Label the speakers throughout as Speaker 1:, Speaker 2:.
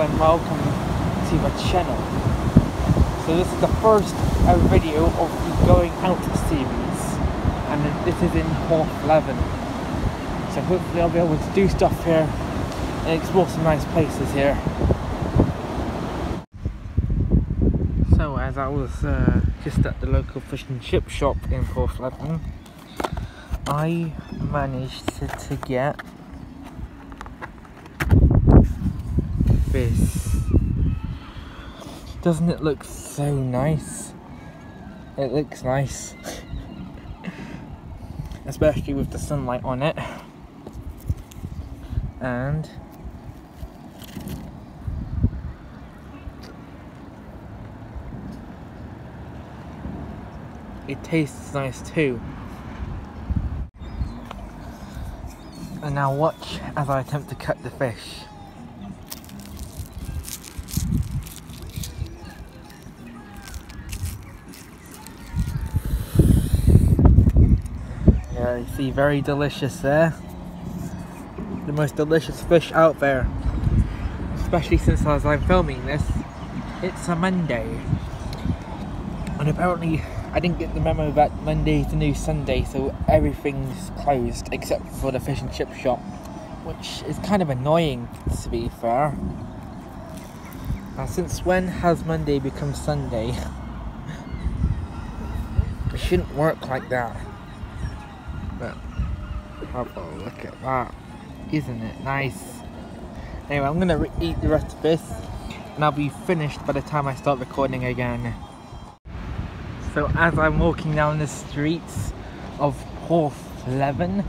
Speaker 1: and welcome to my channel. So this is the first uh, video of the Going Out series and this is in Porthleven. So hopefully I'll be able to do stuff here and explore some nice places here. So as I was uh, just at the local fish and chip shop in Porthleven, I managed to, to get this. Doesn't it look so nice? It looks nice. Especially with the sunlight on it. And it tastes nice too. And now watch as I attempt to cut the fish. You see very delicious there. The most delicious fish out there. Especially since as I'm filming this, it's a Monday. And apparently I didn't get the memo that Monday is the new Sunday, so everything's closed except for the fish and chip shop. Which is kind of annoying to be fair. Now since when has Monday become Sunday? it shouldn't work like that. A look at that. Isn't it nice? Anyway, I'm gonna eat the rest of this and I'll be finished by the time I start recording again. So as I'm walking down the streets of Porthleven,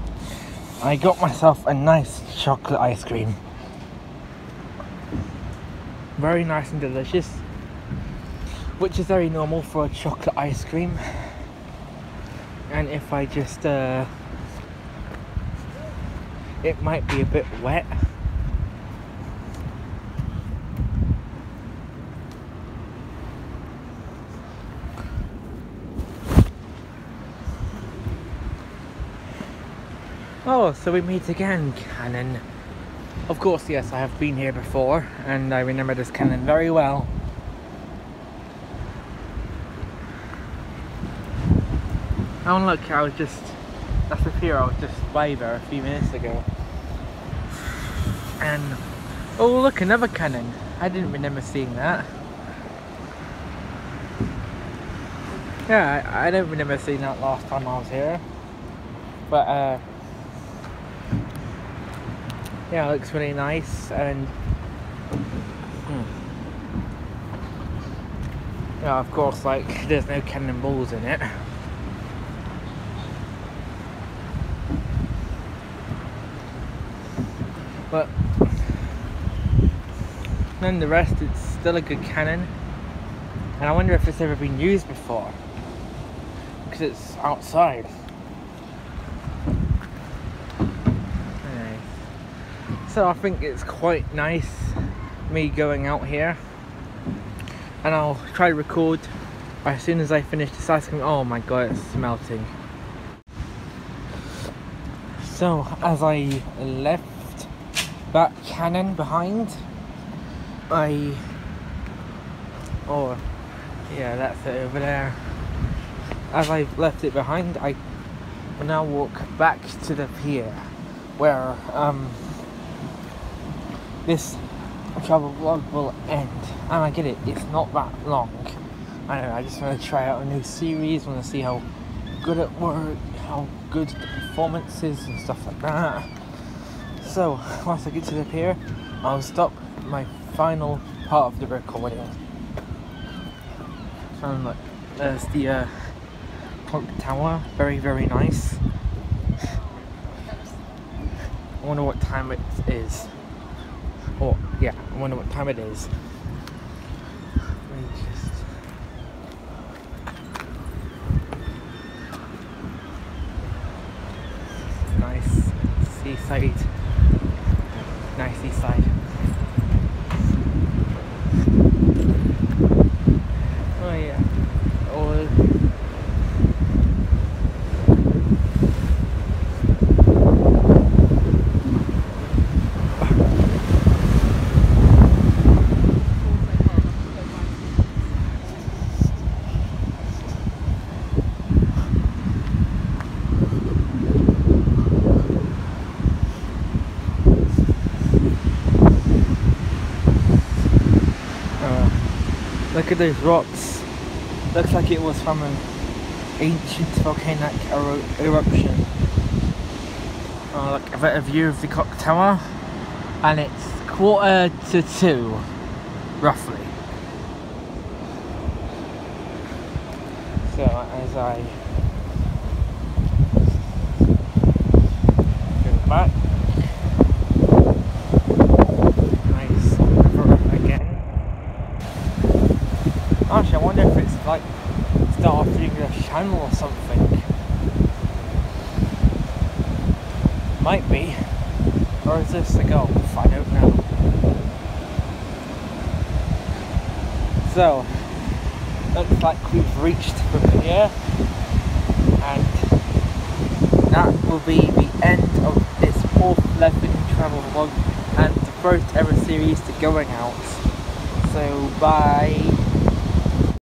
Speaker 1: I got myself a nice chocolate ice cream. Very nice and delicious, which is very normal for a chocolate ice cream. And if I just uh, it might be a bit wet. Oh, so we meet again, Cannon. Of course, yes, I have been here before, and I remember this cannon very well. Oh look, I was just that's the pier I was just by there a few minutes ago. And oh look, another cannon. I didn't remember seeing that. Yeah, I, I don't remember seeing that last time I was here. But uh yeah, it looks really nice and hmm. yeah, of course, like there's no cannonballs in it. But then the rest—it's still a good cannon. And I wonder if it's ever been used before because it's outside. Anyway, so I think it's quite nice me going out here. And I'll try to record as soon as I finish this ice cream. Oh my god it's melting. So as I left that cannon behind? I oh yeah that's it over there. As I've left it behind I will now walk back to the pier where um this travel vlog will end. And I get it it's not that long. I know I just want to try out a new series want to see how good it works how good the performance is and stuff like that so, once I get to the pier, I'll stop my final part of the recording. So look, there's the uh, clock tower, very very nice. I wonder what time it is. Oh, yeah, I wonder what time it is. Nice seaside nice east side. Oh yeah. Oh. Look at those rocks. Looks like it was from an ancient volcanic eruption. Oh, look, a better view of the clock tower. And it's quarter to two, roughly. So as I go back, nice river again. Actually, I wonder if it's like starting a channel or something. Might be. Or is this the Gulf? I don't know. So, looks like we've reached from here. And that will be the end of this Porthleven travel vlog and the first ever series to going out. So, bye.